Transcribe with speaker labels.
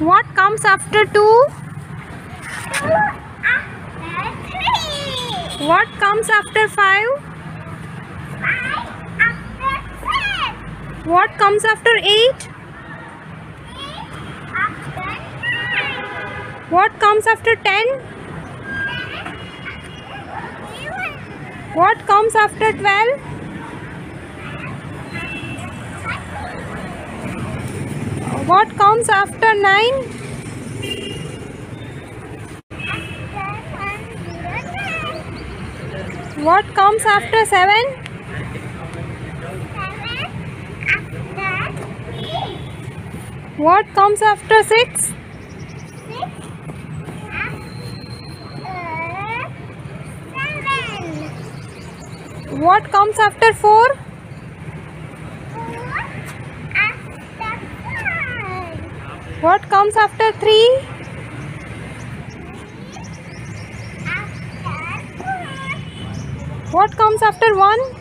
Speaker 1: What comes after 2?
Speaker 2: Two after three.
Speaker 1: What comes after 5?
Speaker 2: Five after six.
Speaker 1: What comes after 8?
Speaker 2: Eight after nine.
Speaker 1: What comes after 10?
Speaker 2: Ten after eleven.
Speaker 1: What comes after 12? What comes after 9?
Speaker 2: After one zero nine.
Speaker 1: What comes after 7?
Speaker 2: Seven after eight.
Speaker 1: What comes after 6?
Speaker 2: Six after seven.
Speaker 1: What comes after 4?
Speaker 2: Four after five.
Speaker 1: What comes after 3?
Speaker 2: After four.
Speaker 1: What comes after 1?